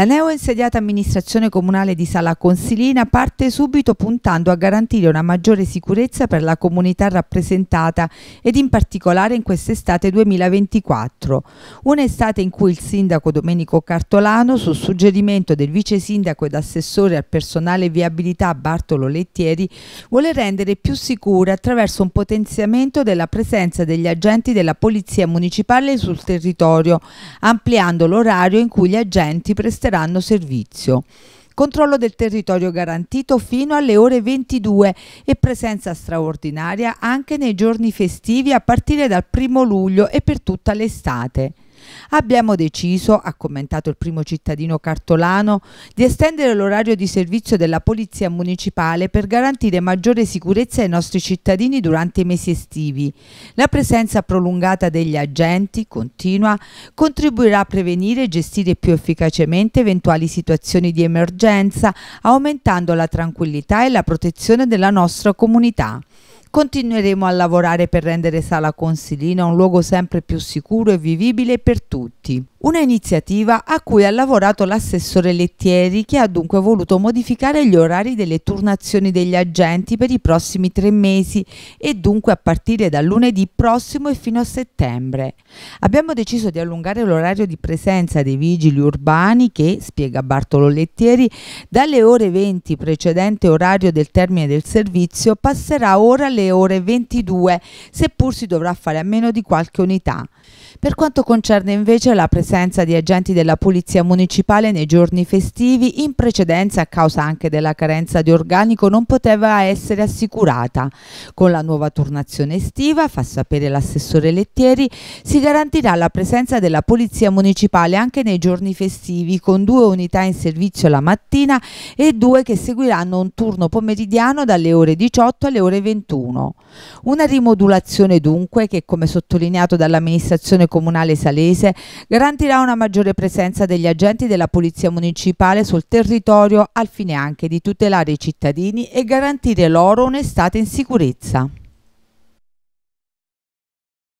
La neo-insediata amministrazione comunale di Sala Consilina parte subito puntando a garantire una maggiore sicurezza per la comunità rappresentata ed in particolare in quest'estate 2024. Un'estate in cui il sindaco Domenico Cartolano, su suggerimento del vice sindaco ed assessore al personale e viabilità Bartolo Lettieri, vuole rendere più sicura attraverso un potenziamento della presenza degli agenti della Polizia Municipale sul territorio, ampliando l'orario in cui gli agenti prestano presteranno servizio. Controllo del territorio garantito fino alle ore 22 e presenza straordinaria anche nei giorni festivi a partire dal primo luglio e per tutta l'estate. Abbiamo deciso, ha commentato il primo cittadino cartolano, di estendere l'orario di servizio della Polizia Municipale per garantire maggiore sicurezza ai nostri cittadini durante i mesi estivi. La presenza prolungata degli agenti, continua, contribuirà a prevenire e gestire più efficacemente eventuali situazioni di emergenza, aumentando la tranquillità e la protezione della nostra comunità. Continueremo a lavorare per rendere Sala Consilina un luogo sempre più sicuro e vivibile per tutti. Una iniziativa a cui ha lavorato l'assessore Lettieri che ha dunque voluto modificare gli orari delle turnazioni degli agenti per i prossimi tre mesi e dunque a partire dal lunedì prossimo e fino a settembre. Abbiamo deciso di allungare l'orario di presenza dei vigili urbani che, spiega Bartolo Lettieri, dalle ore 20 precedente orario del termine del servizio passerà ora alle ore 22, seppur si dovrà fare a meno di qualche unità. Per quanto concerne invece la presenza di agenti della Polizia Municipale nei giorni festivi, in precedenza a causa anche della carenza di organico non poteva essere assicurata. Con la nuova turnazione estiva, fa sapere l'assessore Lettieri, si garantirà la presenza della Polizia Municipale anche nei giorni festivi con due unità in servizio la mattina e due che seguiranno un turno pomeridiano dalle ore 18 alle ore 21. Una rimodulazione dunque che come sottolineato dall'amministrazione comunale salese garantirà una maggiore presenza degli agenti della Polizia Municipale sul territorio al fine anche di tutelare i cittadini e garantire loro un'estate in sicurezza.